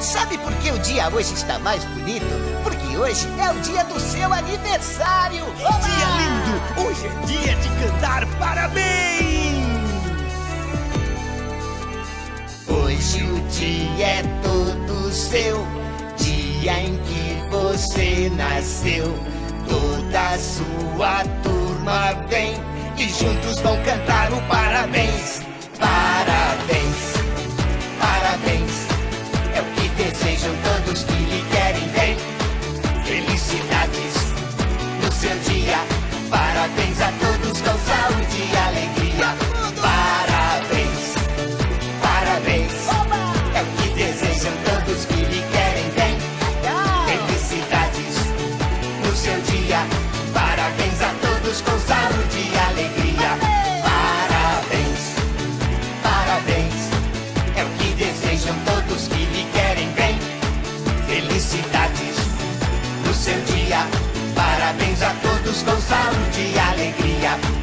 Sabe por que o dia hoje está mais bonito? Porque hoje é o dia do seu aniversário! Olá! Dia lindo! Hoje é dia de cantar parabéns! Hoje o dia é todo seu, dia em que você nasceu. Toda a sua turma vem e juntos vão cantar o. Parabéns, Felicidades no seu dia. Parabéns a todos com saúde e alegria. Parabéns, parabéns. É o que desejam todos que lhe querem bem. Felicidades no seu dia. Parabéns a todos com saúde no seu dia. Parabéns a todos com saúde e alegria.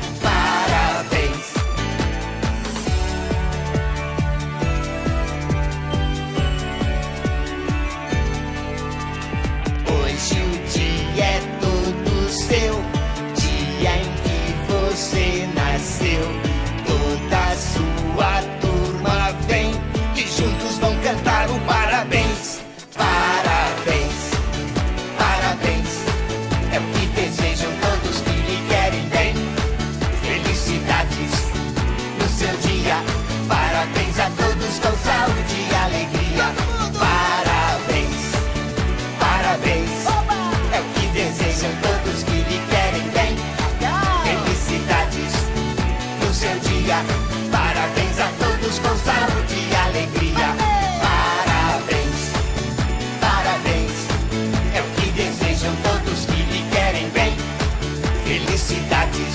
Felicidades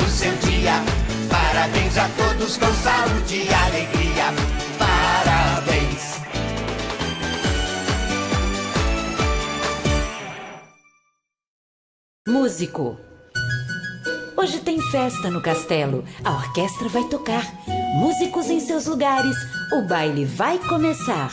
no seu dia. Parabéns a todos com saúde e alegria. Parabéns. Músico. Hoje tem festa no castelo. A orquestra vai tocar. Músicos em seus lugares. O baile vai começar.